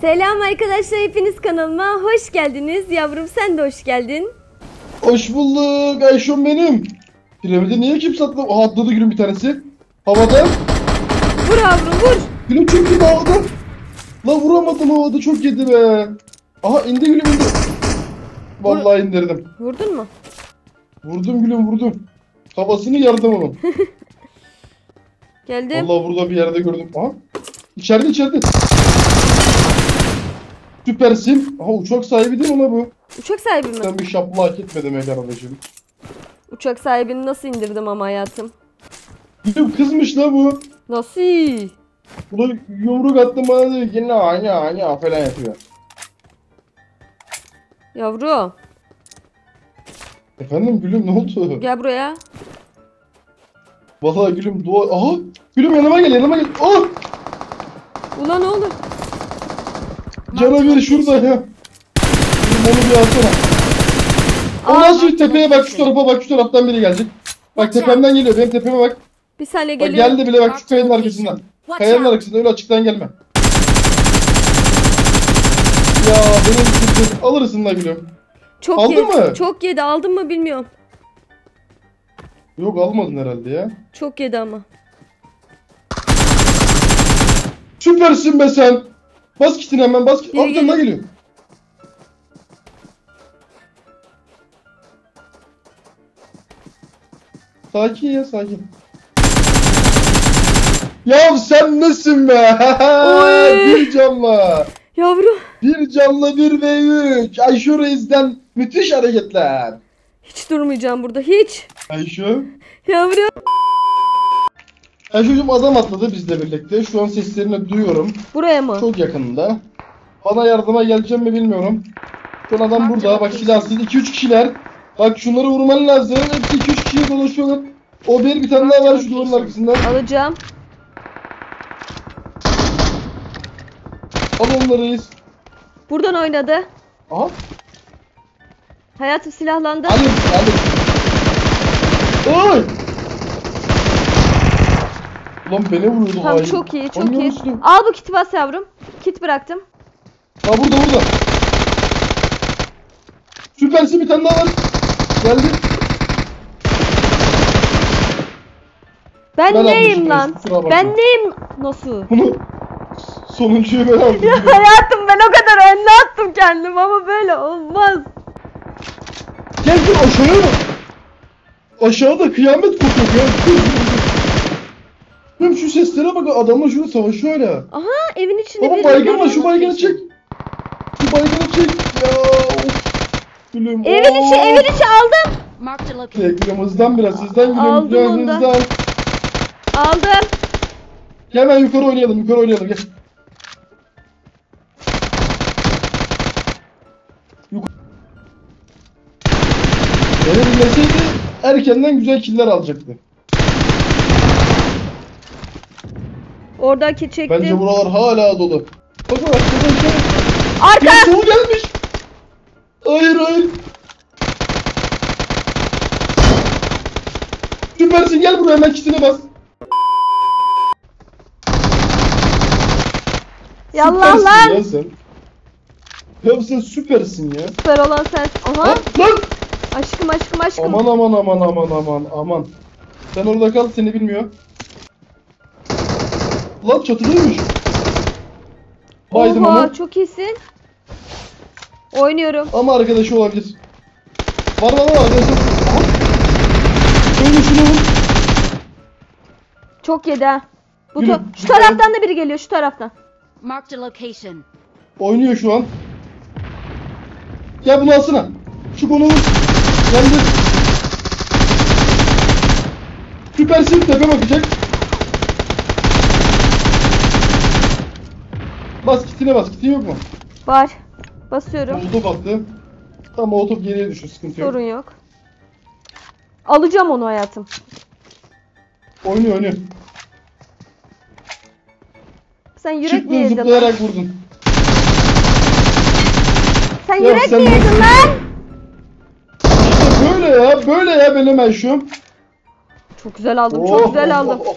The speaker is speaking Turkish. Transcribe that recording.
Selam arkadaşlar hepiniz kanalıma hoş geldiniz. Yavrum sen de hoş geldin. Hoş bulduk Ayşon benim. Piramide niye kimse atladı? Aha atladı gülüm bir tanesi. Havada. Vur yavrum vur. Gülüm çok yedi havada. La vuramadım havada çok yedi be. Aha indi gülüm indi. Vallahi indirdim. Vurdun mu? Vurdum gülüm vurdum. Kafasını yardım onun. Geldim. Vallahi burada bir yerde gördüm. Aha. İçeride içeride. Süpersin. Aha uçak sahibi değil mi la bu? Uçak sahibi mi? Sen bir şapla hak etmedin be kardeşim. Uçak sahibini nasıl indirdim ama hayatım? Gülüm kızmış la bu. Nasıl? Buna yumruk attım bana dedi ki na na na falan yapıyor. Yavrum Efendim gülüm ne oldu? gel buraya. Vallahi gülüm dua... Aha! Gülüm yanıma gel yanıma gel. Ah! Ulan oğlum. Canavar şurada ya. Gülüm onu bir alsana. O Aa, nasıl tepeye bak şu tarafa bak şu taraftan biri gelecek. Bak tepemden geliyor benim tepeme bak. Bir saniye Bak geliyorum. geldi bile bak şu kayanın arkasından. Kayanın arkasından öyle açıktan gelme. Ya benim için alırsın la gülüm. Çok Aldın yedi. mı? Çok yedi. Aldın mı bilmiyorum. Yok almadın herhalde ya. Çok yedi ama. Süpersin be sen. Bas kitini hemen bas kit. Biri Altından geliyor. Sakin ya sakin. Ya sen nesin be? Oy. bir canla. Yavrum. Bir canla bir ve üç. Ayşe Reis'den müthiş hareketler. Hiç durmayacağım burada. Hiç. Ayşe. Yavrum. Ayşe'cim adam atladı bizle birlikte. Şu an seslerini duyuyorum. Buraya mı? Çok yakında. Bana yardıma geleceğim mi bilmiyorum. Şu adam burada. Bak silahsız 2-3 kişiler. Bak şunları vurman lazım. Hepsi 2-3 kişiye dolaşıyorlar. O bir bir tane daha var şu duvarın arkasında. Alacağım. Al onları reis. Buradan oynadı. Aha. Hayatım silahlandı. Ali. Ali. Oy. Ulan beni vuruyordu Tamam hain. çok iyi çok Anlıyor iyi. musun? Al bu kiti bas yavrum. Kit bıraktım. Ha burada burada. Süpersin bir tane daha var. Geldi. Ben, Ben neyim almışım lan? reis, kusura bakma. Ben neyim? Nasıl? Bunu sonuncuyu ben aldım. Ya hayatım ben o kadar önüne attım kendim ama böyle olmaz. Gel gel aşağıya bak. Aşağıda kıyamet kopuyor. Gel. Oğlum şu seslere bak adamlar şurada savaşıyor hala. Aha evin içinde Baba bir baygın var şu baygını çek. Şu baygını çek. Ya of. Gülüm. Evin içi evin içi aldım. Location. Gülüm hızdan biraz hızdan gülüm. Aldım Biraz onu da. hızdan. Aldım. Gel ben yukarı oynayalım yukarı oynayalım gel. Yukarı. Beni dinleseydi erkenden güzel killer alacaktı. Oradaki çektim. Bence buralar hala dolu. Bak bak şuradan şöyle. Arka. Ya sol gelmiş. Hayır hayır. Süpersin gel buraya hemen kitine bas. Yallah lan. Ya sen. Ya sen süpersin ya. Süper olan sensin. Aha. Lan, lan. Aşkım aşkım aşkım. Aman aman aman aman aman aman. Sen orada kal seni bilmiyor. Lan çatıdaymış. Baydım Oha ama. çok iyisin. Oynuyorum. Ama arkadaşı olabilir. Var var var arkadaşı. Aha. Öyle şunu vur. Çok yedi ha. Bu Yürü, to- şu yürü. taraftan da biri geliyor şu taraftan. Marked a location. Oynuyor şu an. Gel bunu alsana. Şu konu vur. Geldi. Süpersin tepe bakacak. Bas kitine bas. Kitin yok mu? Var. Basıyorum. Molotof attı. Tamam molotof geriye düşür. Sıkıntı yok. Sorun yok. Alacağım onu hayatım. Oynuyor oynuyor. Sen yürek mi Çıktın yedin lan? zıplayarak vurdun. Sen Ya yürek sen mi yedin nasıl- lan? İşte böyle ya. Böyle ya benim Ayşum. Çok güzel aldım. Oh, Çok güzel oh, aldım. oh, oh.